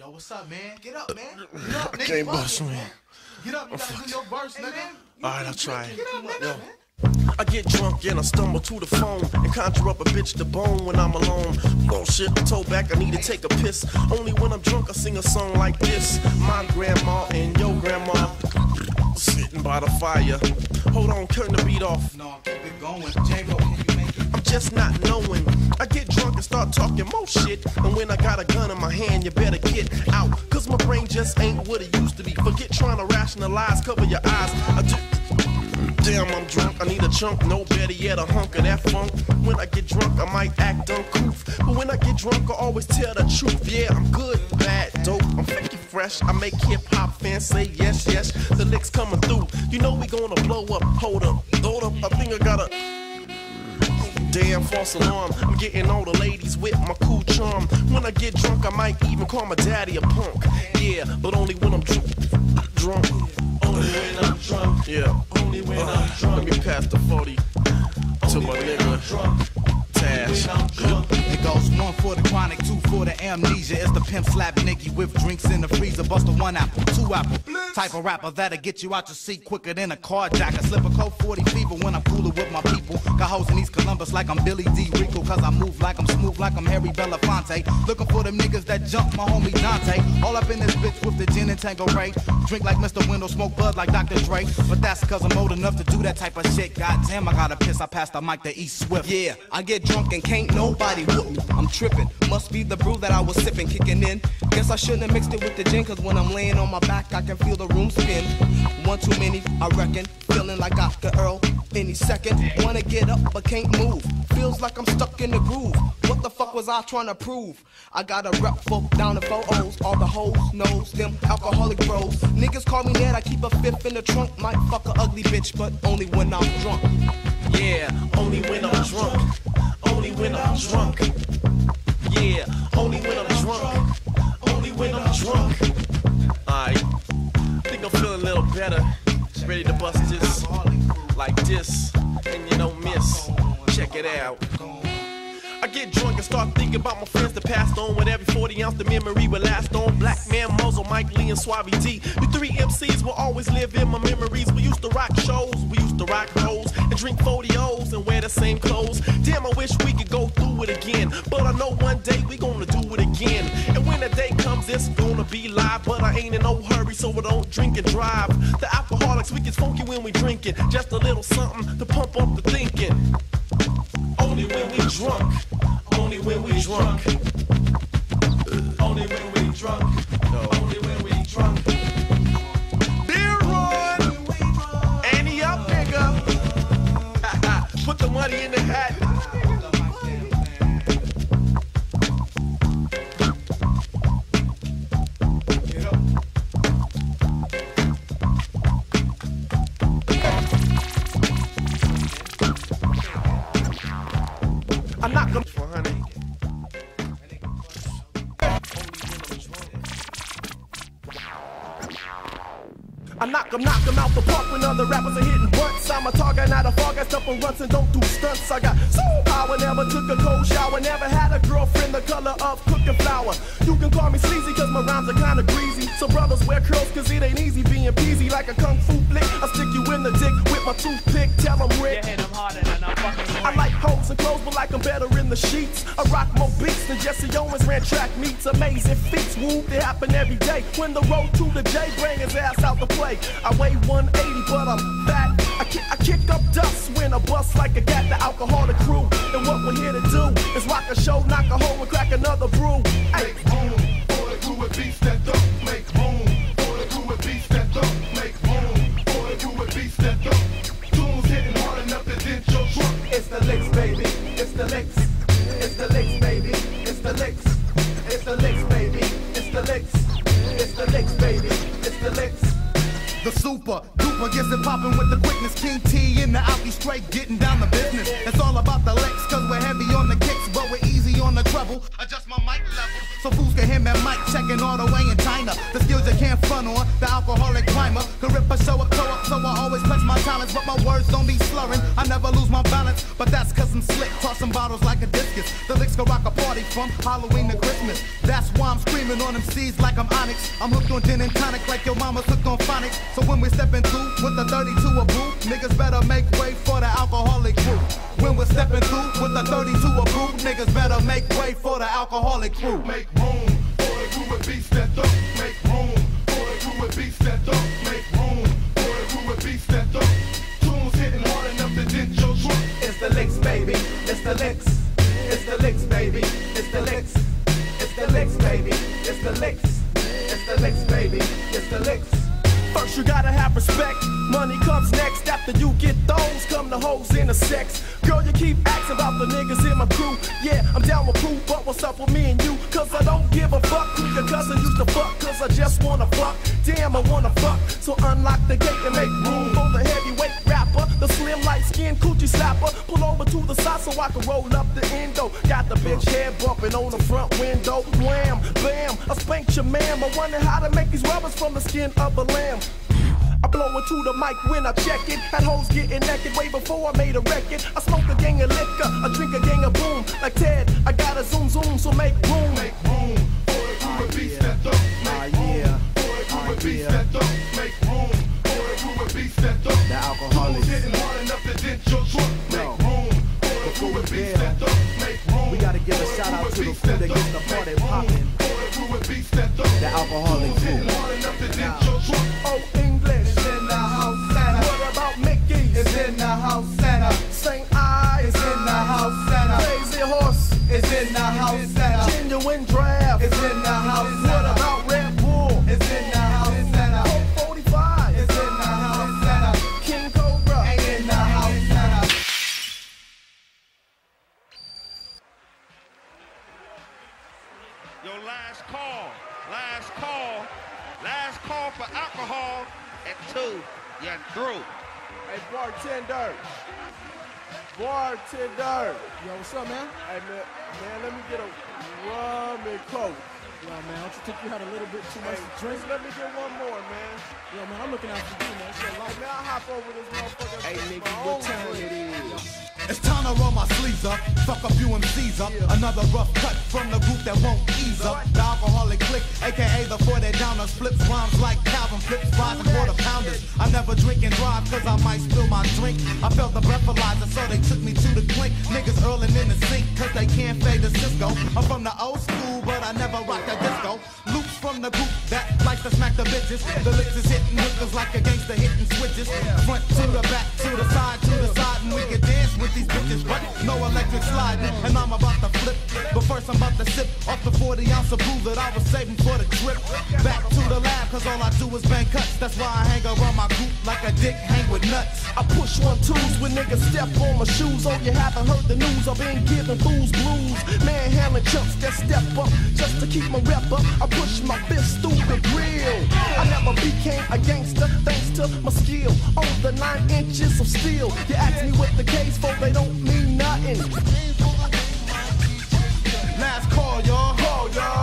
Yo, what's up, man? Get up, man. Get up, nigga. Can't bust man. Get up, you gotta do your verse, nigga. Alright, I'll try. Get up, nigga, Yo. man. I get drunk and I stumble to the phone and conjure up a bitch to bone when I'm alone. Bullshit, I'm told back I need to take a piss. Only when I'm drunk I sing a song like this. My grandma and your grandma sitting by the fire. Hold on, turn the beat off. No, keep it going. Django, just not knowing. I get drunk and start talking more shit. And when I got a gun in my hand, you better get out. Cause my brain just ain't what it used to be. Forget trying to rationalize, cover your eyes. I just. Damn, I'm drunk. I need a chunk, no better yet, a hunk of that funk. When I get drunk, I might act uncouth. But when I get drunk, I always tell the truth. Yeah, I'm good, bad, dope. I'm freaky fresh. I make hip hop fans say yes, yes. The licks coming through. You know we gonna blow up. Hold up, hold up. I think I gotta. Damn false alarm. I'm getting all the ladies with my cool charm. When I get drunk, I might even call my daddy a punk. Yeah, but only when I'm dr- drunk. Only when I'm drunk. Yeah. Only when I'm drunk. Let me pass the 40 to my nigga. Tash. It goes one for the chronic, two for the amnesia. It's the pimp slap Nicky with drinks in the freezer. Bust a one apple, two apple. Type of rapper that'll get you out your seat quicker than a carjacker. Slip a coat 40 fever when I'm cooler with my people. Got hoes in East Columbus like I'm Billy D. Rico. Cause I move like I'm smooth like I'm Harry Belafonte. Looking for them niggas that jump my homie Dante. All up in this bitch with the gin and Tanqueray. Drink like Mr. Window, smoke bud like Dr. Dre. But that's cause I'm old enough to do that type of shit. Goddamn, I gotta piss. I passed the mic to East Swift. Yeah, I get drunk and can't nobody whoop me. I'm tripping. Must be the brew that I was sipping kicking in. Guess I shouldn't have mixed it with the gin, cause when I'm laying on my back, I can feel the room spin. One too many, I reckon. Feeling like I Oscar Earl any second. Wanna get up, but can't move. Feels like I'm stuck in the groove. What the fuck was I trying to prove? I got a rep for down the four O's. All the hoes knows them alcoholic bros. Niggas call me Ned, I keep a fifth in the trunk. Might fuck a ugly bitch, but only when I'm drunk. Yeah, only when I'm drunk. Only when I'm drunk. Yeah, only when I'm drunk. Only when I'm drunk. Alright, think I'm feeling a little better. Ready to bust this like this, and you don't miss. Check it out. I get drunk and start thinking about my friends that passed on. With every 40 ounce, the memory will last on. Black Man, Muzzle, Mike Lee, and Suave D. You three MCs will always live in my memories. We used to rock shows, we used to rock hoes, and drink 40 O's and wear the same clothes. Damn, I wish we could go through it again. But I know one day we gonna do it again. And when the day comes, it's gonna be live. But I ain't in no hurry, so I don't drink and drive. The alcoholics, we get funky when we drinking. Just a little something to pump up the thinking. Only when we drunk. Only when we drunk. Only when we drunk. Only when we drunk. Other rappers are hitting blunts. I'm a target, not a fog. I step on runs and don't do stunts. I got soul power, never took a cold shower, never had a girlfriend the color of cooking flour. You can call me sleazy, cause my rhymes are kinda greasy. So brothers wear curls, cause it ain't easy being peasy like a kung fu flick. I stick you in the dick with my toothpick, tell 'em Rick. hit him harder than fucking I like hoes and clothes, but like I'm better in the sheets. I rock more beats than Jesse Owens ran track meets. Amazing feats, woo, they happen every day. When the road to the J bring his ass out to play. I weigh 180, but I'm fat. I kick, I kick up dust when I bust like a gat, the alcoholic crew. And what we're here to do is rock a show, knock a hole, and crack another brew. Make room for the crew beats that. Alcoholic crew. Make wanna fuck. Damn, I wanna fuck. So unlock the gate and make room for the heavyweight rapper. The slim light skin coochie slapper. Pull over to the side so I can roll up the endo. Got the bitch head bumping on the front window. Wham, bam, I spanked your man. I wonder how to make these rubbers from the skin of a lamb. I blow into the mic when I check it. Had hoes getting naked way before I made a record. I smoke a gang of liquor, I drink a gang of boom. Like Ted, I got a zoom zoom, so make room. Make room for the crew with beats that up. Make ah, room the beats that up. Make room for the crew beats that up. The alcoholics. Tunes hitting hard enough to dent your trunk. Make room for the crew beats that up. Make room. We gotta give a shout out to the crew that gets the party poppin'. The crew with beats that up. The alcoholic hitting hard enough to dent your trunk. Oh, through. Hey, bartender. Bartender. Yo, what's up, man? Hey, man, man, let me get a rum and coke. Yo, man, don't you think you had a little bit too Hey, much to drink? just let me get one more, man. Yo, man, I'm looking out for you, man. It's your Hey, man, I'll hop over this motherfucker. Hey, nigga, my what time drink. it is? It's time to roll my sleeves up, fuck a few MCs up. Another rough cut from the group that won't ease up. The alcoholic clique, aka the 40 downers, flips rhymes like Calvin flips fries and quarter pounders. I never drink and drive cause I might spill my drink. I felt the breathalyzer, so they took me to the clink. Niggas earling in the sink cause they can't fade the Cisco. I'm from the old school, but I never rock the disco. The group that likes to smack the bitches. The licks is hitting hookers like a gangster hitting switches. Front to the back, to the side, to the side, and we can dance with these bitches, but no electric sliding. And I'm about to flip, but first I'm about to sip off the 40 ounce of brew that I was saving for the trip. Back to the lab, cause all I do is bang cuts. That's why I hang around my group like a dick hang with nuts. I push one twos when niggas step on my shoes. Oh, you haven't heard the news. I've been giving fools blues. Manhandling chumps that step up just to keep my rep up. I push my through the grill. I never became a gangster thanks to my skill. On the nine inches of steel. You ask me what the case for, they don't mean nothing. Last. Call, y'all. Call, y'all.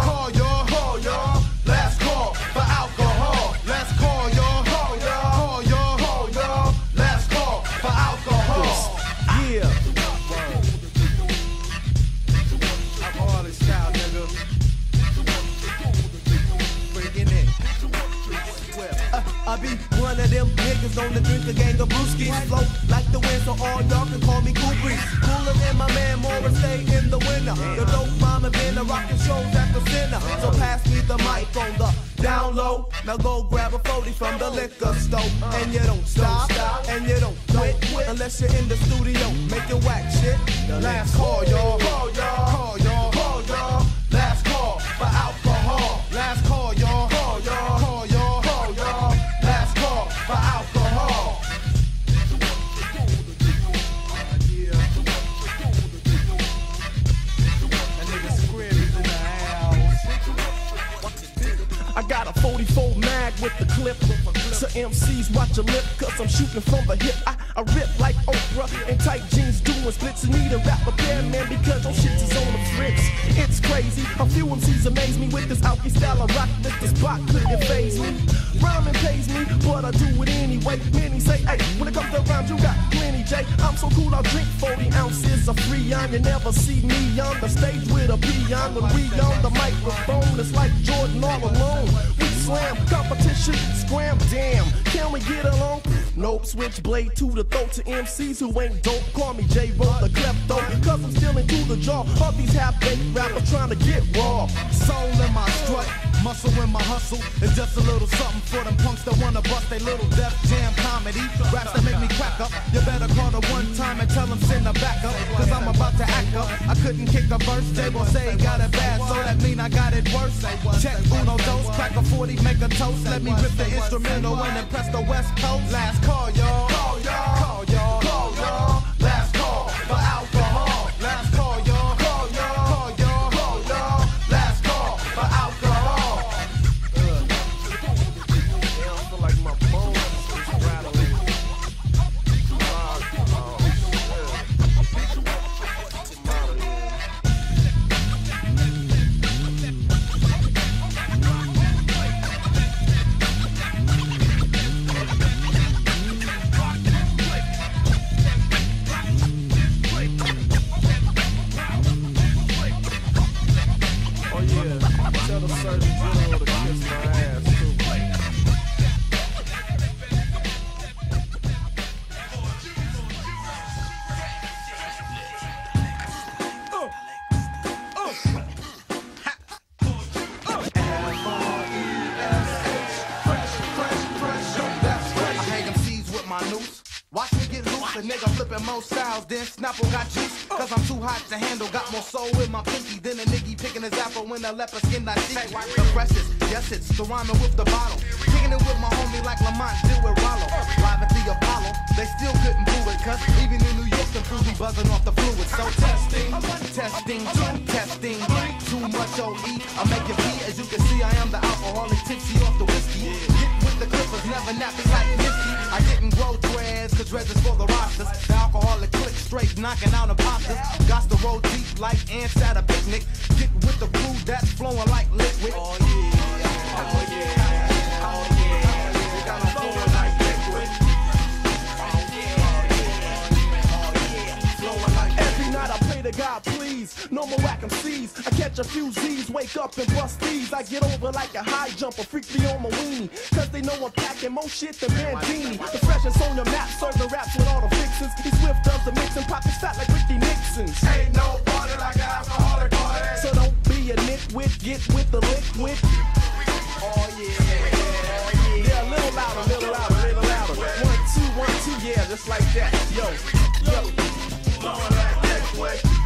Be one of them niggas on the drink a gang of brewskis. Float like the wind, so all y'all can call me Cool Breeze. Cooler than my man Morris, stay in the winter. The dope mama been a rockin' shows at the center. So pass me the mic on the down low. Now go grab a 40 from the liquor store. And you don't stop, and you don't quit unless you're in the studio making whack shit. The Last call, y'all. Call y'all. With the clip. So MCs watch your lip, cause I'm shooting from the hip. I, I rip like Oprah in tight jeans, doing splits and need a rap man because your shit is on the fritz. It's crazy. A few MCs amaze me with this alky style of rock that this spot couldn't phase me. Rhyming pays me, but I do it anyway. Many say, hey, when it comes to rhymes, you got plenty, Jay. I'm so cool, I'll drink 40 ounces of Freon. You never see me on the stage with a peon. When we on the microphone, it's like Jordan all alone. We slam, competition, scram, damn. Can we get along? Nope, switchblade to the throat to MCs who ain't dope. Call me J-Ro the klepto, cause I'm still into the jaw of these half-baked rappers trying to get raw. Soul in my muscle in my hustle. is just a little something for them punks that wanna bust they little Def Jam comedy. Raps that make me crack up. You better call the one time and tell them send a backup. Cause I'm about to act up. I couldn't kick a verse. They will say got it bad, so that mean I got it worse. Check uno dose, crack a 40, make a toast. Let me rip the instrumental and impress the West Coast. Last call, y'all. Call y'all. Call y'all. Call y'all. Last call for alcohol. Watch me get loose, a nigga flipping more styles than Snapple got juice. Cause I'm too hot to handle, got more soul in my pinky than a nigga picking his apple when a leper skin I see. The freshest, yes it's the rhyming with the bottle. Kicking it with my homie like Lamont did with Rollo. Live at the Apollo, they still couldn't do it. Cause even in New York, the crew be buzzing off the fluid. So testing, testing, testing. Too much OE, I make it pee. As you can see, I am the alcoholic tipsy off the whiskey. Get with the clippers, never nappy like Nipsey. I didn't grow dreads, cause dreads is for the rosters. The alcoholic click straight, knocking out imposters. Got the roll deep like ants at a picnic. Get with the crew that's flowing like liquid. Oh yeah, oh yeah, to God, please, no more whack MCs. I catch a few Z's, wake up and bust these. I get over like a high jumper, freak me on my weenie. Cause they know I'm packing more shit than Bandini. The freshest on your map, serving raps with all the fixins. He swift does the mixing, pockets fat like Ricky Nixon's. Ain't no party like an alcoholic party. So don't be a nitwit, get with the liquid. Oh yeah, yeah, a little louder, a little louder, a little louder. One, two, one, two, yeah, just like that. Yo, yo. Blowing like liquid. Oh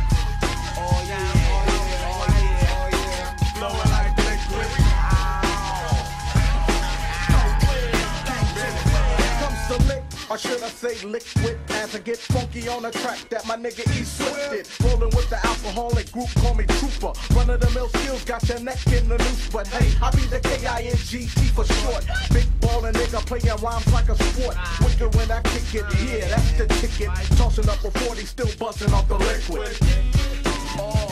or should I say liquid? As I get funky on the track that my nigga E Swift. Rolling with the alcoholic group, call me Trooper. Run of the mill skills, got your neck in the noose. But hey, I be the K-I-N-G-T for short. Big ballin' nigga playing rhymes like a sport. Wicked when I kick it, yeah, that's the ticket. Tossing up a 40, still bustin' off the liquid. Oh,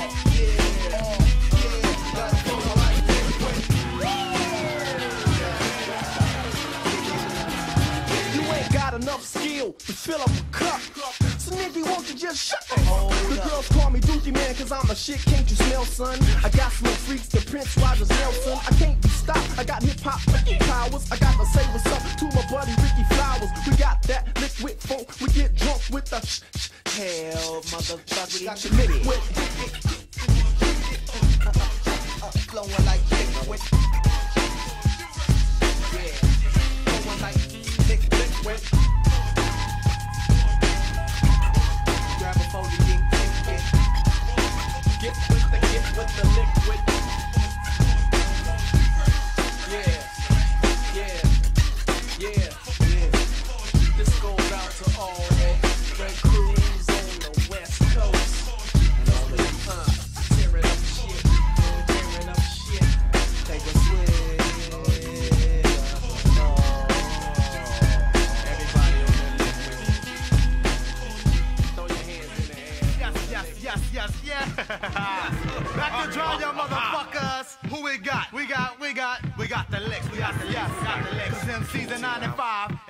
to fill up a cup. So nigga, won't you just shut up? The girls call me Dookie Man cause I'm a shit, can't you smell, son? I got some freaks to Prince Rogers Nelson. I can't be stopped, I got hip hop freaking powers. I got to say what's up to my buddy Ricky Flowers. We got that liquid funk, we get drunk with the sh sh hell, motherfucking liquid. flowing like liquid. Yeah, flowing like liquid. With the liquid.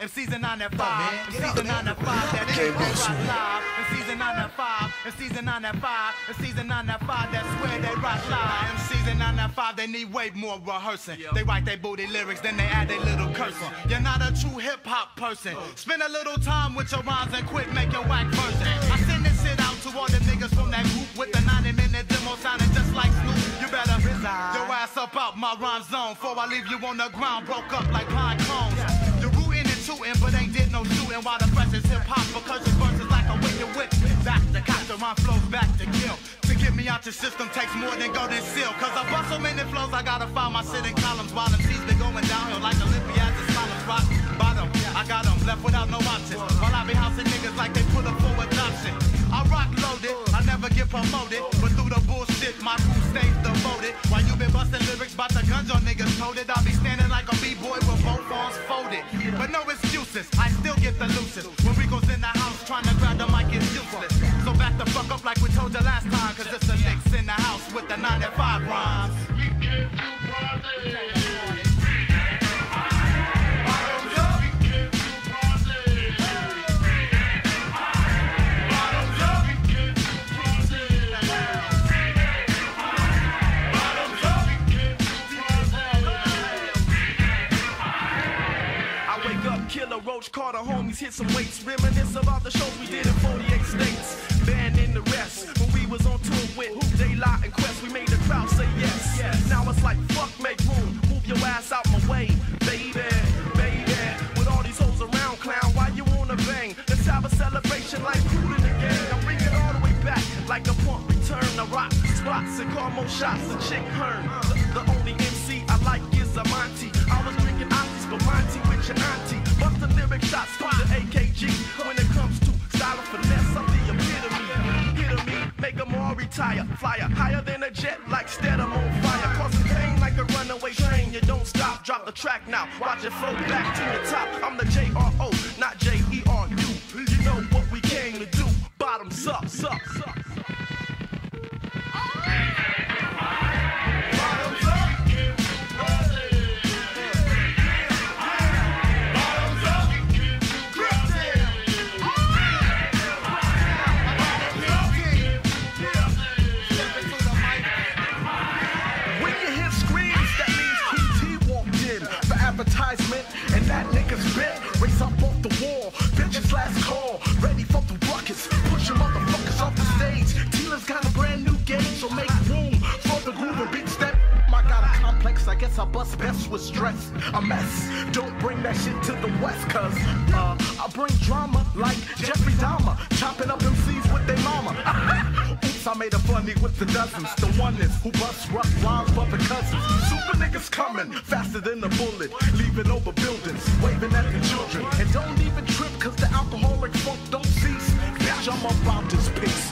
95, MCs in 95, MCs in 95, that ain't rock live. MCs in 95, MCs in 95, MCs in 95, that's where they rock live. MCs in 95, they need way more rehearsing. They write their booty lyrics, then they add their little cursing. You're not a true hip hop person. Oh. Spend a little time with your rhymes and quit making whack version. I send this shit out to all the niggas from that group with the 90 minute demo sounding just like Snoop. You better resign your ass up out my rhyme zone before I leave you on the ground, broke up like pine cones. And but ain't did no shooting while the fresh is hip hop because verse is like a wicked whip. Back to the rhyme flows back to kill. To get me out your system takes more than golden seal. Cause I bust so many flows, I gotta find my sitting columns while seas been going downhill like Olympiads and scholars rock bottom. I got them left without no options. While I be housing niggas like they put up for I loaded, I never get promoted. But through the bullshit, my crew stays devoted. While you been busting lyrics about the guns on niggas toted, I'll be standing like a B-boy with both arms folded. But no excuses, I still get the loosest. When we goes in the house trying to grab the mic it's useless. So back the fuck up like we told you last time, cause it's the licks in the house with the 95 rhymes. I roach, Carter homies, hit some weights, reminisce about the shows we did in 48 states. Band in the rest, when we was on tour with De La and Quest, we made the crowd say yes. Now it's like, fuck, make room, move your ass out my way, baby, baby. With all these hoes around, clown, why you wanna bang? Let's have a celebration like cool in the game. I'm bring it all the way back, like a pump return to rock spots and call more shots. The chick Hearn, the, the only MC I like is a Monty. I was Monty with your auntie. Bust the lyric shots from the AKG. When it comes to style and finesse, I'm the epitome. Hit me, make them all retire. Flyer higher than a jet, like Stedham on fire. Causing pain like a runaway train. You don't stop, drop the track now. Watch it float back to the top. I'm the J-R-O, advertisement, and that nigga's bit. Race up off the wall, bitches last call, ready for the ruckus. Pushing motherfuckers off the stage. Tila's got a brand new game, so make room for the groove and beats that. I got a complex, I guess I bust best with stress. A mess, don't bring that shit to the west, cause uh, I bring drama like Jeffrey Dahmer, chopping up MCs with their mama. I made a funny with the dozens. The oneness who bust rough rhymes the cousins. Super niggas coming faster than a bullet, leaving over buildings, waving at the children. And don't even trip, cause the alcoholic funk don't cease. Bitch, I'm about this piece.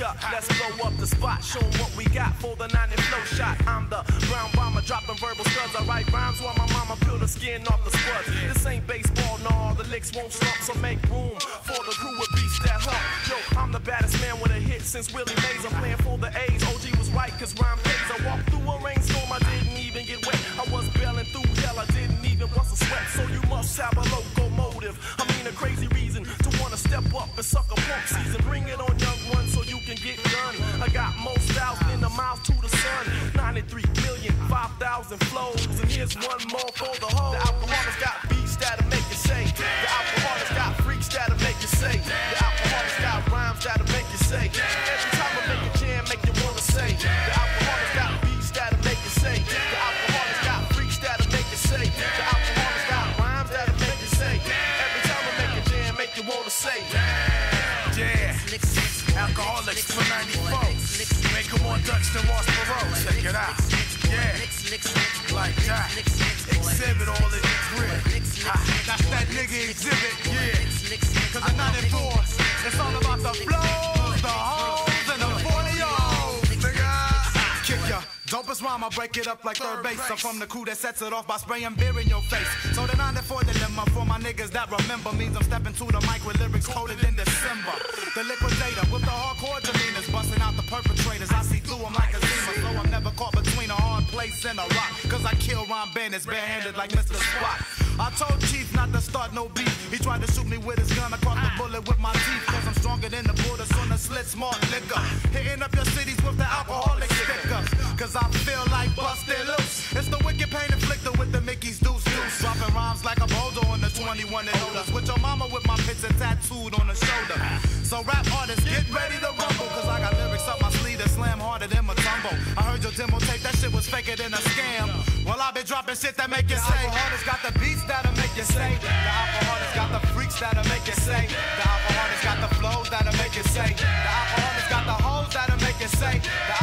Launcher. Let's blow up the spot. Show what we got for the 90 flow shot. I'm the brown bomber dropping verbal scuds. I write rhymes while my mama peel the skin off the spuds. This ain't baseball, no. The licks won't slump, so make room for the crew with beats that hump. Yo, I'm the baddest man with a hit since Willie Mays. I'm playing for the A's. OG was right, cause rhyme pays. I walked through a rainstorm, I didn't even get wet. I was bailing through hell, I didn't even bust a sweat. So you must have a locomotive. I mean, a crazy step up and suck a pump season. Bring it on, young one, so you can get done. I got more styles than the mouth to the sun. 93 million, 5,000 flows. And here's one more for the whole. The alcoholics got beats that'll make you say. The alcoholics got freaks that'll make you say. The alcoholics got rhymes that'll make you say. Dutch than Ross Perot. Check it out. Yeah. Like that. Exhibit all in the crib. That's that nigga exhibit. Yeah. Cause in 94, it's all about the flows, the hoes, and the 40 olds. Nigga. Kick ya. Dopest rhyme, I break it up like third base. I'm from the crew that sets it off by spraying beer in your face. So the 94 dilemma for my niggas that remember means I'm stepping to the mic with lyrics coded in December. The liquidator with the hardcore demeanors, place and a rock. Cause I kill Ron Bandits barehanded like Mr. Spot. I told Chief not to start no beef. He tried to shoot me with his gun. I caught the bullet with my teeth. Cause I'm stronger than the borders on the slit smart liquor. Hitting up your cities with the alcoholic sticker. Cause I feel like busted loose. It's the wicked pain inflictor with the Mickey's deuce deuce. Dropping rhymes like a boulder on the 21 and olders. With your mama with my picture tattooed on the shoulder. So rap artists, get ready to rumble. Cause I got lyrics up my sleeve slam harder than my tumble. I heard your demo tape, that shit was faker than a scam. Well, i been dropping shit that make you say. The alcoholics got the beats that'll make you say. The alcoholics got the freaks that'll make you say. The alcoholics got the flows that'll make you say. The alcoholics got the hoes that'll make you say. The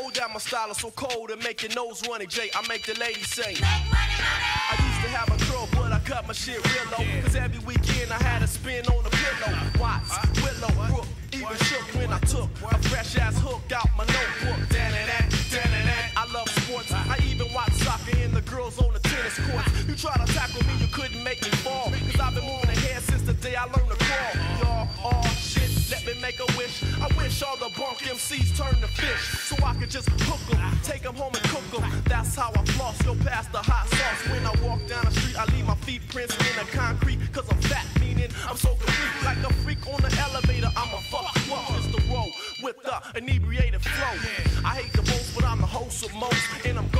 Told that my style is so cold and make your nose running, Jay. I make the ladies sing. I used to have a curl, but I cut my shit real low. Cause every weekend I had a spin on the pillow. Watts, Willow, Brook, even shook when I took a fresh ass hook out my notebook. Dan and that, dan and that. I love sports. I even watch soccer and the girls on the tennis courts. You try to tackle me, you couldn't make me fall. Cause I've been moving ahead since the day I learned to crawl. Y'all, all shit, let me make a wish. I wish all the bunk MCs turned to fish. So I could just hook 'em, take 'em home and cook 'em. That's how I floss, go past the hot sauce. When I walk down the street, I leave my feet prints in the concrete. Cause I'm fat, meaning I'm so complete. Like a freak on the elevator, I'm a fuck up. It's the roll with the inebriated flow. I hate the most, but I'm the host of most. And I'm ghost.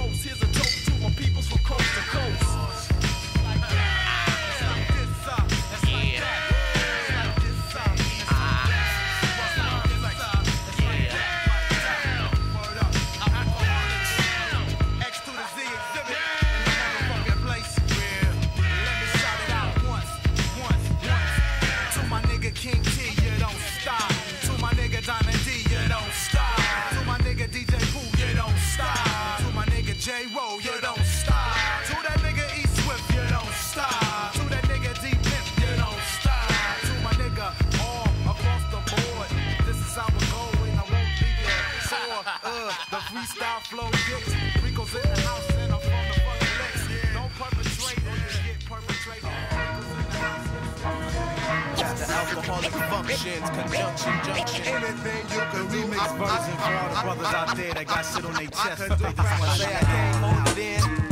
Alcoholic functions, conjunction, junction. Anything you can do. remix version for all the brothers out there that got shit on their chest. They just wanna say say I can't hold it in.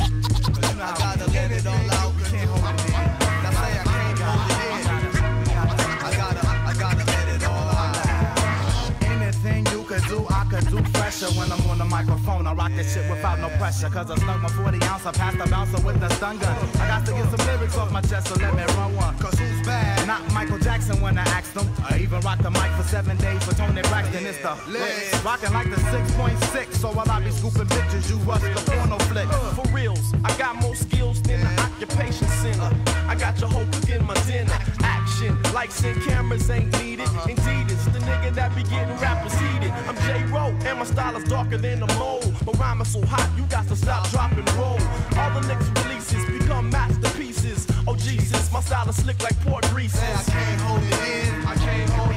Fresher when I'm on the microphone. I rock this shit without no pressure. Cause I snug my 40 ounce, I pass the bouncer with the stun gun. I got to get some lyrics off my chest, so let me run one. Cause who's bad? Not Michael Jackson when I asked him. I even rocked the mic for seven days for Toni Braxton. It's the lit. Rocking like the 6.6. So while I be scooping bitches, you rush the porno flick. Uh, for reals, I got more skills than the occupation center. I got your whole cooking my dinner. Action, lights and cameras ain't needed. Uh-huh. Indeed, it's the nigga that be getting rappers heated. I'm J. Rowe, and my style is darker than the mold. My rhyme is so hot, you got to stop, drop, and roll. All the next releases become masterpieces. Oh Jesus, my style is slick like port greases. Say I can't hold it in. I can't hold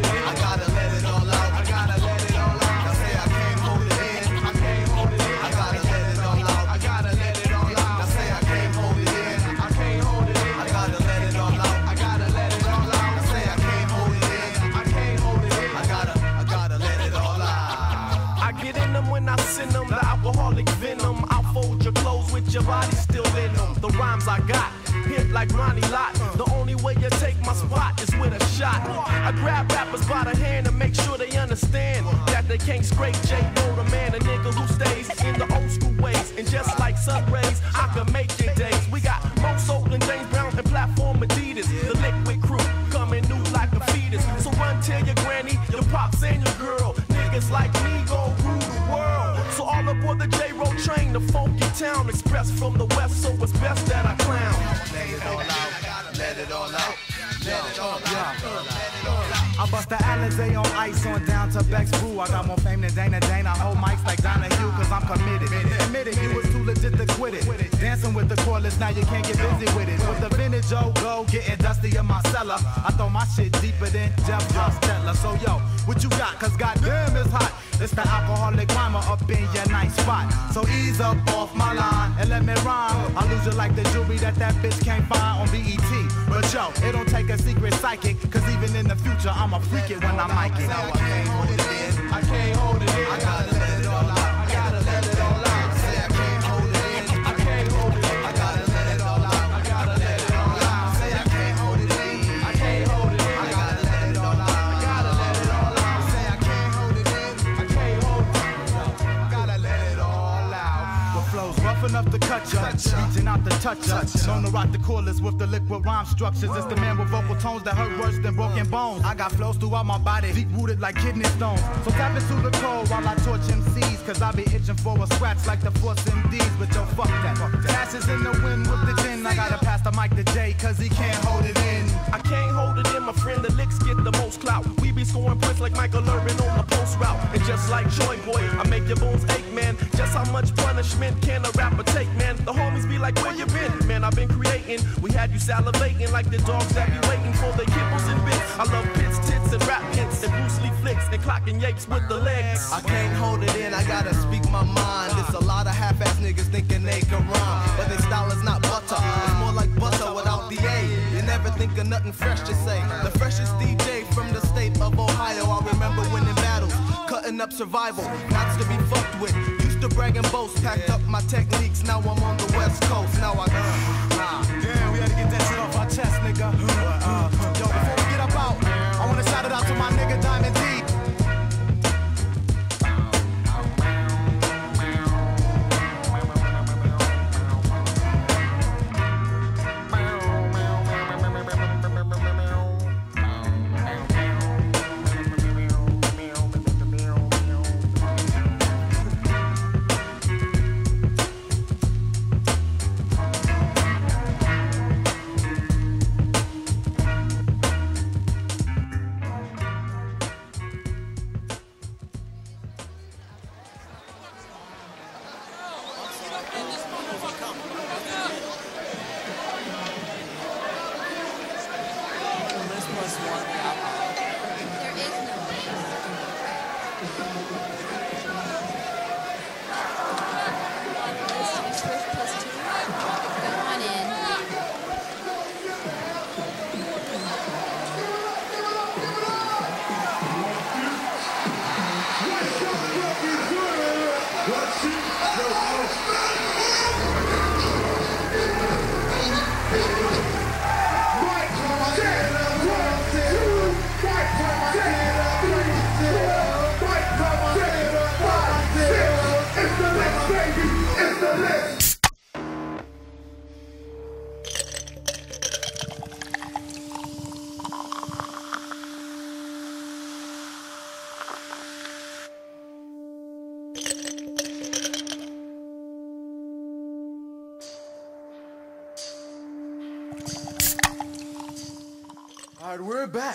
them the alcoholic venom. I'll fold your clothes with your body still in them. The rhymes I got hit like Ronnie Lott. The only way you take my spot is with a shot. I grab rappers by the hand and make sure they understand that they can't scrape J. town, from the west, so it's best that I clown. Let it all out. Let it all out. Let it all out. I bust the Alizé on ice on down to Beck's Brew. I got more fame than Dana Dane. Hold mics like Donahue, cause I'm committed. Admit it, you was too legit to quit it. Dancing with the cordless, now you can't get busy with it. With the vintage old go, getting dusty in my cellar. I throw my shit deeper than Jeff Costello. So yo, what you got? Cause goddamn it's hot. It's the alcoholic climber up in your nice spot. So ease up off my line and let me rhyme. I lose you like the jewelry that that bitch can't find on BET. But yo, it don't take a secret psychic, cause even in the future, I'ma freak it when I mic it. I can't hold it in. I can't hold it in. Flows rough enough to cut reaching out to touch ya. Known to rock the coolest with the liquid rhyme structures. It's the man with vocal tones that hurt worse than broken bones. I got flows throughout my body, deep rooted like kidney stones. So tap into the cold while I torch MCs, cause I be itching for a scratch like the Force MDs. But yo, fuck that. Passes in the wind with the gin. I gotta pass the mic to Jay, cause he can't hold it in. I can't hold it in, my friend. The licks get the most clout. We be scoring points like Michael Irvin on the post route. And just like Joy Boy, I make your bones ache, man. Just how much punishment can a rapper take, man? The homies be like, where you been? Man, I've been creating. We had you salivating like the dogs that be waiting for their kibbles and bits. I love pits, tits, and rap hits, and Bruce Lee flicks, and clocking yapes with the legs. I can't hold it in, I gotta speak my mind. There's a lot of half-ass niggas thinking they can rhyme, but their style is not butter. It's more like butter without the A. You never think of nothing fresh to say. The freshest DJ from the state of Ohio. I remember winning battles, cutting up survival, not to be fucked with. Used to brag and boast, packed up my techniques. Now I'm on the west coast. Now I Damn, we had to get that shit off our chest, nigga. Uh, yo, before we get up out, I wanna shout it out to my nigga Diamond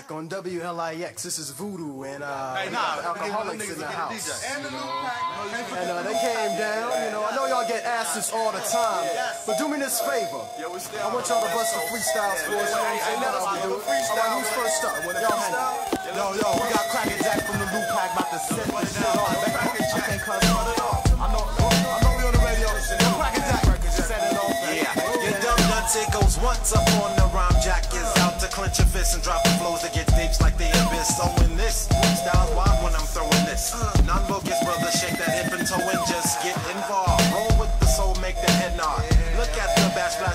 back on WLIX. This is Voodoo and uh, Hey, nah, alcoholics in the get a house. DJ. And uh, they came down. You know, I know y'all get asses all the time, but do me this favor. I want y'all to bust some freestyles for us. Ain't let us do it. All right, who's first up? Y'all handle it. Yo, yo, we got Cracker Jack from the Loop Pack about to set this shit off. I can't cut it off. I know, I know we on the radio. Yo, Cracker Jack, set it off. Yeah, your dumb nuts, it goes once up on the rhyme jack is out to clench your fist and drop the flows that get deep like the abyss. So in this, style's wild when I'm throwing this. Non-focus brother, shake that hip and toe and just get involved. Roll with the soul, make the head nod. Look at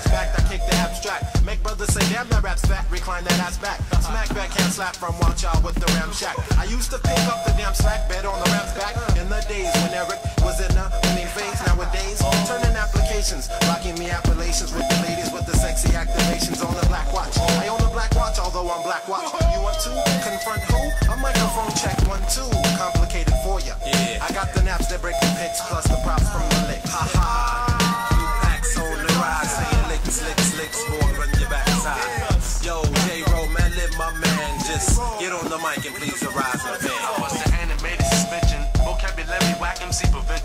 back, I kick the abstract. Make brothers say, damn, that rap's fat, recline that ass back. Smack back, hand slap from watch out with the ram shack. I used to pick up the damn slack bed on the rap's back in the days when Eric was in the winning phase. Nowadays, turning applications, locking me appellations with the ladies with the sexy activations on the black watch. I own the black watch, although I'm black watch. You want to confront who? A microphone check one two, complicated for ya. Yeah. I got the naps that break the picks plus the props from the lick. Ha ha.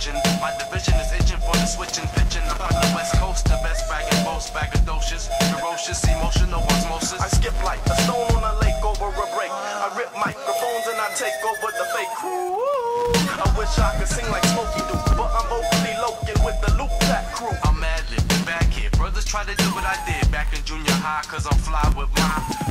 Vision. My division is itching for the switching, pitching. I'm from the west coast, the best bag and boast, braggadocious, ferocious, emotional osmosis. I skip like a stone on a lake over a break. I rip microphones and I take over the fake. Ooh, I wish I could sing like Smokey do, but I'm vocally loking with the Loot Pack crew. I'm mad living back here. Brothers try to do what I did back in junior high, cause I'm fly with my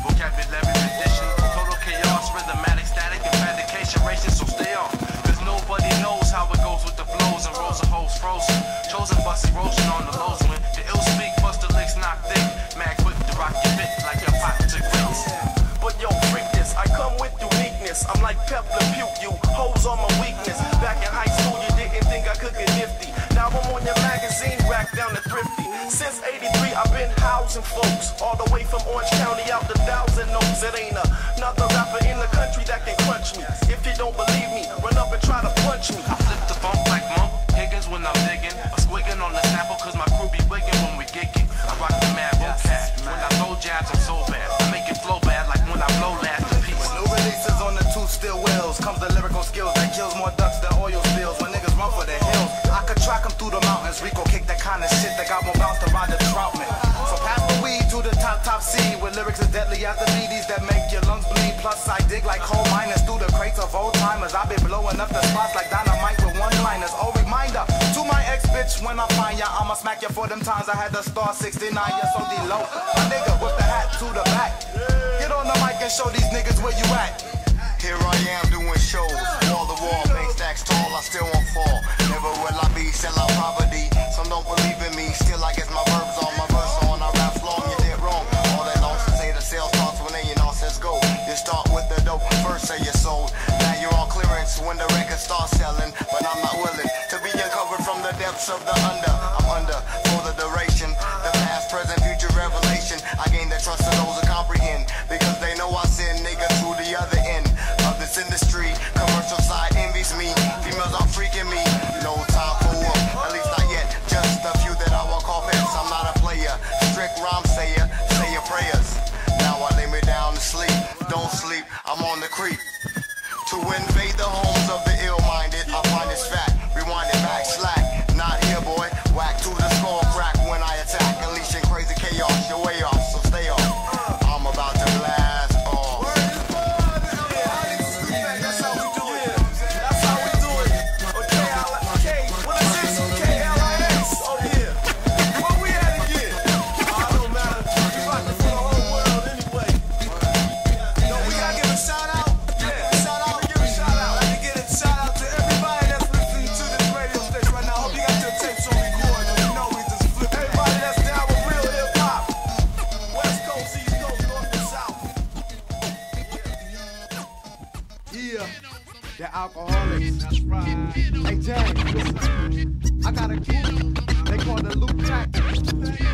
housing folks. All the way from Orange County out to Thousand Oaks. It ain't another rapper in the country that can crunch me. If you don't believe me, run up and try to punch me. I flip the funk like Monk Higgins when I'm digging. A squiggin' on the sample cause my crew be wiggin' when we gigging. I rock the mad vocab. When I throw jabs, I'm so bad. Deadly as the BDs that make your lungs bleed. Plus, I dig like coal miners through the crates of old timers. I've been blowing up the spots like dynamite with one liners. Oh, reminder to my ex bitch when I find ya, I'ma smack ya for them times I had the star 69. Yeah, so low. My nigga with the hat to the back. Get on the mic and show these niggas where you at. Here I am doing shows, wall to wall, bank stacks I'm not willing to be uncovered from the depths of the under. I'm under for the duration, Yeah, the alcoholics. Right. Hey, listen. I got a crew. They call the Loop.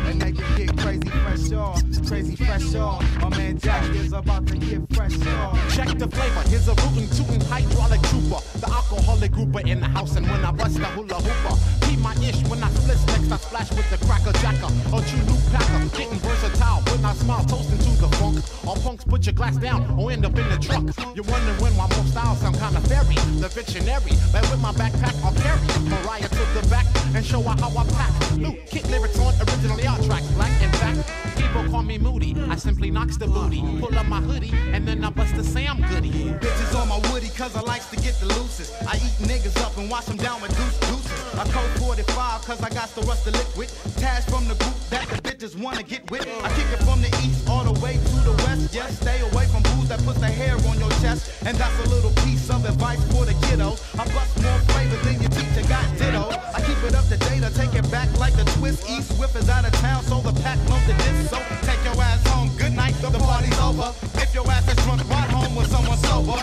And they can get crazy fresh off. Crazy fresh off. My man Jack is about to get fresh off. Check the flavor. Here's a rootin' tootin' hydraulic trooper. The alcoholic grouper in the house, and when I bust the hula hooper, my ish when I split next. I splash with the cracker jacker. A true new packer, getting versatile. When I smile, toasting to the funk. All punks put your glass down or end up in the trunk. You're wondering when my more style sound kinda fairy. The dictionary, but with my backpack I'll carry Mariah to the back and show her how I pack. Luke, kid lyrics on originally our tracks. Black in fact, people call me Moody. I simply knocks the booty, pull up my hoodie, and then I bust the Sam Goody. Bitches on my woody cause I likes to get the loosest. I eat niggas up and wash them down with goose deuces. I code 45 cause I got the rust the liquid. Tash from the group that the bitches wanna get with. I kick it from the east all the way to the west. Yes, stay away from booze that puts the hair on your chest. And that's a little piece of advice for the kiddos. I bust more flavor than your teacher got ditto. I keep it up to date, I take it back like the twist. East whip is out of town, so the pack knows the diss. So take your ass home, good night, the party's over. If your ass is drunk, ride home with someone sober.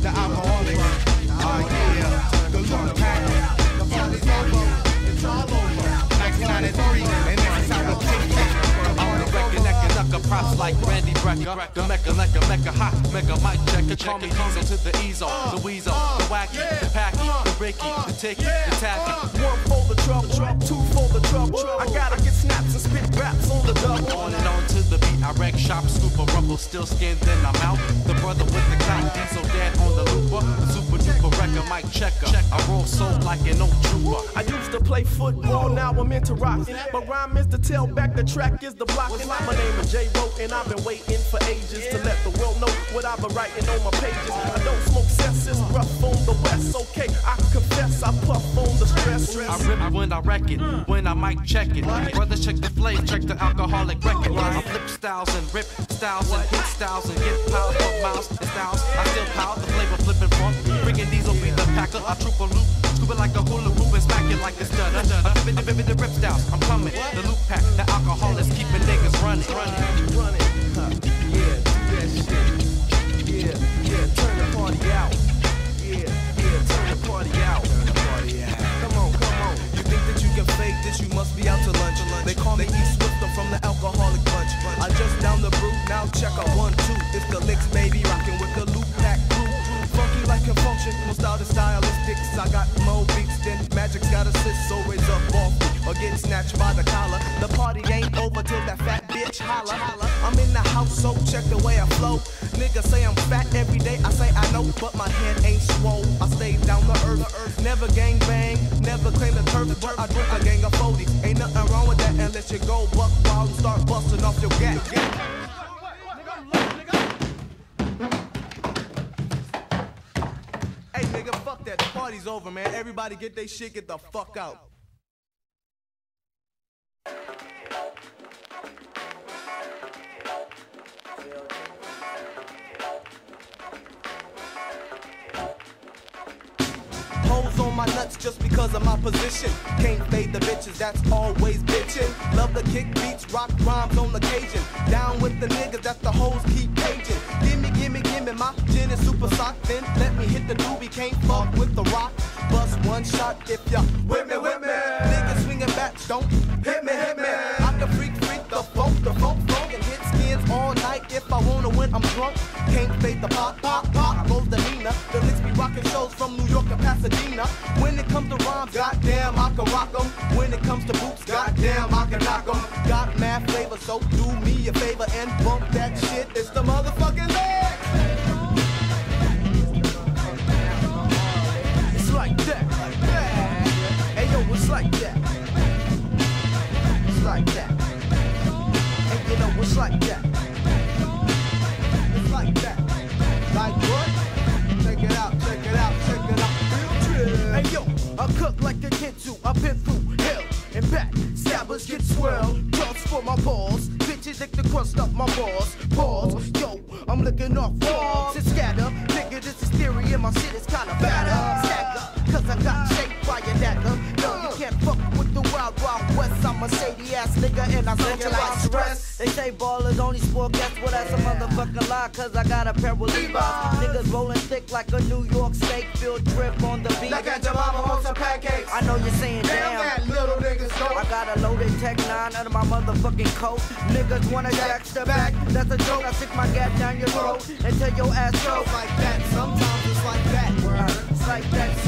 The alcoholics, oh yeah, the Loot Pack, 1993, and this is how the tick I'm the props like Randy Brecker. The mecca, mecca, mecca, hot, mecca, mic checker. Call me Diesel to the Ezo, the Weasel, the Wacky, the Packy, Ricky, the Ticky, the Tacky. One for the trouble, two for the trouble. I gotta get snaps and spit raps on the double. On and on to the beat, I wreck shop, scoop a rumble, still skinned, then I'm out. The brother with the clout, diesel dad on the looper, the super duper record, mic checker. I roll soul like an old trooper. I used to play football, now I'm into rocking. My rhyme is the tailback, the track is the blocking. My name is J-Ro, and I've been waiting for ages to let the world know what I've been writing on my pages. I don't smoke cess, it's rough on the west. Okay, I confess, I puff on the stress. I rip when I wreck it, when I mic check it. Brothers check the flame, check the alcoholic record. I flip styles and rip styles and hit styles and get power for miles and styles. I still power the flavor flipping funk. Freaking diesel be the packer. I troop a loop, scoop it like a hula hoop and smack it like a stutter. I'm vivid, vivid, the rip styles. I'm coming. The Loot Pack, the alcohol is keeping niggas running. Running, running. Huh. Yeah, do that shit. Yeah, yeah, turn the party out. Yeah, yeah, turn the party out. Turn the party out. Come on, come on. You think that you can fake this? You must be out to lunch. They call me East Swift, I'm from the alcoholic bunch. I just down the brew, now check out one, two. It's the Liks, baby, rocking with the Loot Pack crew. Funky like function, most out of stylistics. I got more beats than Magic's got assists, so raise up off or getting snatched by the collar. The party ain't over till that fat bitch holla. So check the way I flow. Niggas say I'm fat every day, I say I know, but my head ain't swole. I stay down to earth, never gang bang, never claim the turf, but I drink a gang of 40s. Ain't nothing wrong with that unless you go buck wild and start busting off your gap. Hey nigga, fuck that. The party's over, man. Everybody get their shit, get the fuck out. My nuts just because of my position. Can't fade the bitches, that's always bitchin'. Love the kick beats, rock rhymes on occasion. Down with the niggas, that's the hoes keep caging. Gimme, gimme, gimme my gin and super sock. Then let me hit the doobie, can't fuck with the rock. Bust one shot if ya with me, with me. Niggas swinging back, don't hit me, hit me. I wanna when I'm drunk. Can't fade the pop, pop, pop. Goes the Nina. The Liks be rocking shows from New York to Pasadena. When it comes to rhymes, goddamn, I can rock 'em. When it comes to boots, goddamn, I can knock 'em. Got mad flavor, so do me a favor and bump that shit. It's the motherfucking leg. It's like that, like that. Hey yo, it's like that. It's like that. And you know it's like that. Cause I got a pair of Levi's. Niggas rolling thick like a New York steak Filled drip on the beat. Like at your mama wants some pancakes. I know you're saying Damn. damn, that little niggas go. I got a loaded Tech 9 under my motherfucking coat. Niggas wanna jack the back. That's a joke. I stick my gat down your throat oh. And tell your ass so It's like that, sometimes it's like that. It's like that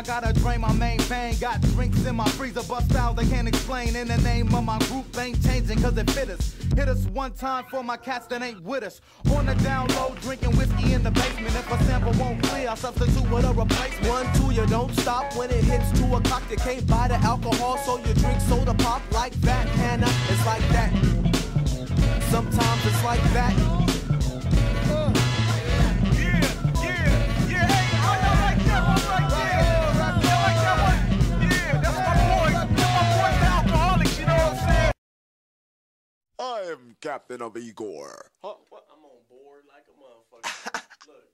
I gotta drain my main vein. Got drinks in my freezer, but styles I can't explain. In the name of my group, ain't changing cause it fit us. Hit us one time for my cats that ain't with us. On the down low, drinking whiskey in the basement. If a sample won't clear, I substitute with a replacement. One, two, you don't stop when it hits two o'clock. You can't buy the alcohol, so you drink soda pop like that. Hannah, it's like that. Sometimes it's like that. I am Captain of Igor. Huh, what? I'm on board like a motherfucker. Look.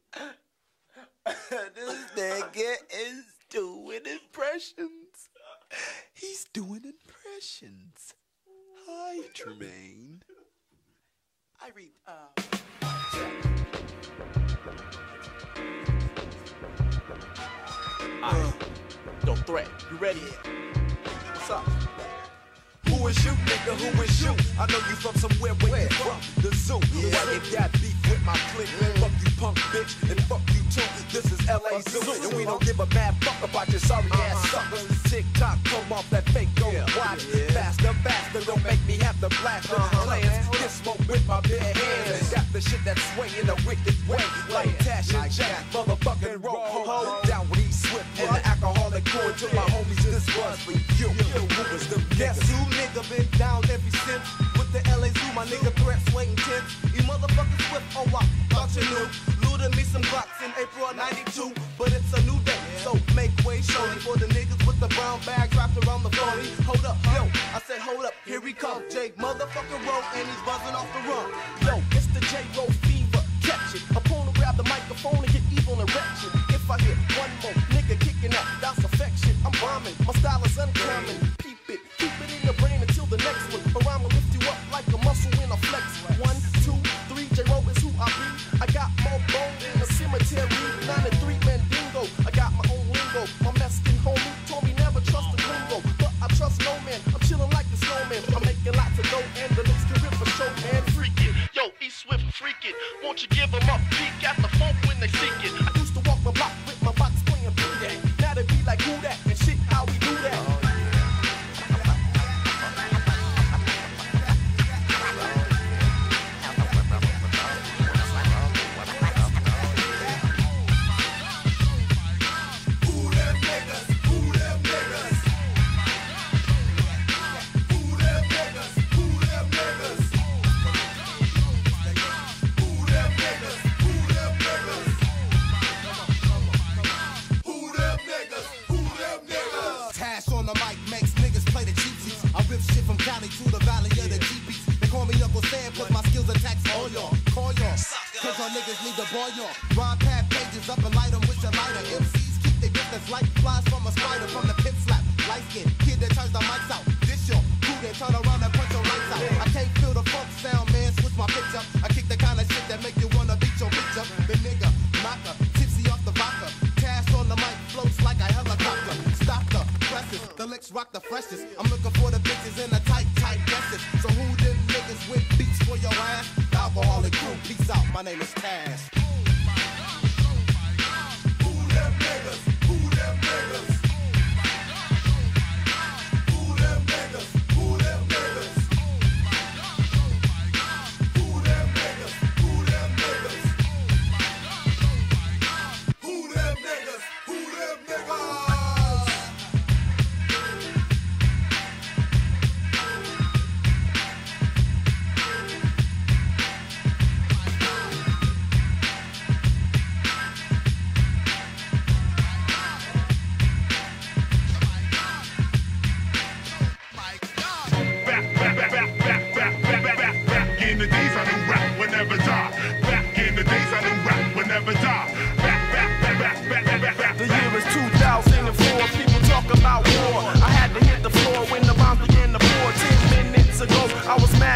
this nigga is doing impressions. He's doing impressions. Hi, Tremaine. I read, uh, check. Alright. Don't threat. You ready? What's up? Who is you, nigga? Who is you? I know you from somewhere where you from. The zoo. Why you got beef with my clique? Fuck you, punk bitch, and fuck you too. This is LA Zoo, and we don't give a mad fuck about your sorry ass suckers. Tick tock, come off that fake go watch. Faster, faster, don't make me have to blast them plans. Get smoke with my bare hands. Got the shit that's sway in a wicked way, like Tash and Jack, motherfucking roll ho. Down Swift and the alcoholic crew to my homies. This was for you. Who was the Guess who, nigga, been down every since. With the LA Zoo, my nigga threats waiting tense. You motherfuckers swift, oh I thought you knew. Looted me some blocks in April of 92 But it's a new day, so make way shorty For the niggas with the brown bag wrapped around the 40 Hold up, yo, I said hold up, here we come. Jake motherfucker roll and he's buzzing off the run. Yo, it's the J-Roll fever, catch it. Opponent grab the microphone and get evil and wretched. If I hear one more bombing, my style is uncommon cause my skills attacks all y'all. Call y'all, cause y'all niggas need to boy y'all. Rob pad pages up and light light 'em with your lighter. MCs keep their distance like flies from a spider from the pit slap. Light skin, kid that turns the mics out. This your crew that turn around and punch your lights out. I can't feel the funk sound, man. Switch my pitch up. I kick the kind of shit that make you wanna beat your bitch up. The nigga, knocker, tipsy off the vodka. Tash on the mic floats like a helicopter. Stop the presses, the Liks rock the freshest. I'm looking for the bitches in the My name is Tash.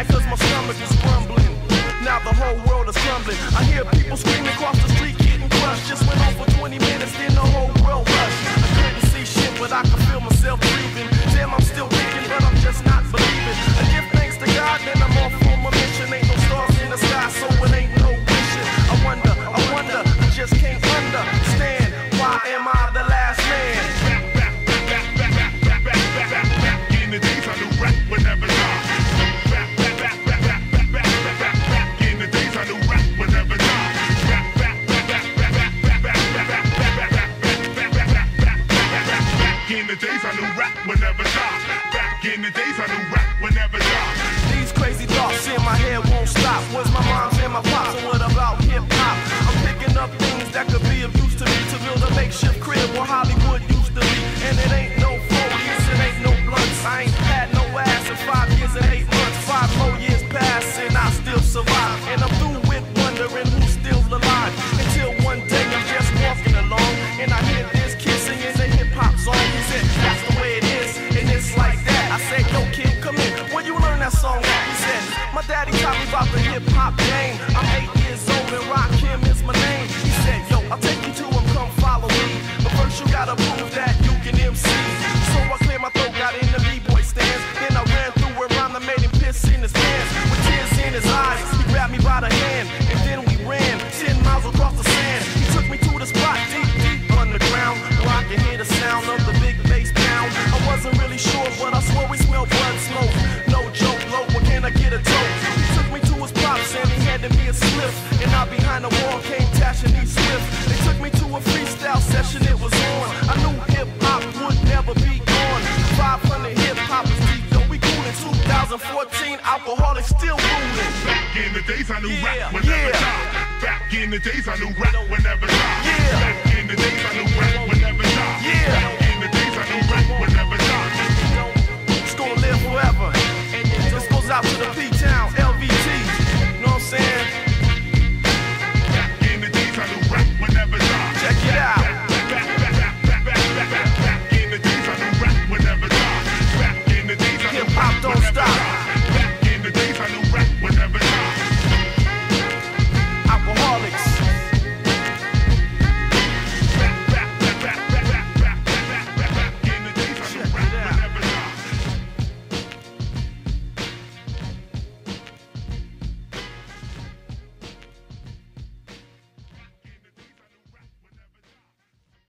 Mad cause my stomach is grumbling. Now the whole world is crumbling. I hear people screaming across the street, getting crushed. Just went on for 20 minutes, then the whole world rushed. I couldn't see shit, but I could feel myself breathing. Damn, I'm still kicking, but I'm just not believing. I give thanks to God, then I'm off for my mission. Ain't no stars in the sky, so it ain't no wishing. I wonder, I wonder, I just can't understand. Was my daddy taught me about the hip hop game. I'm eight years old and rock